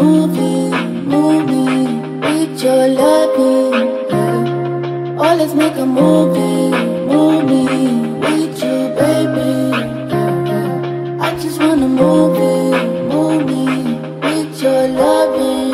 Movie, movie, with your loving. Yeah. Oh, let's make a movie, movie, with you, baby. Yeah. I just wanna move movie, move with your loving.